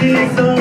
Jesus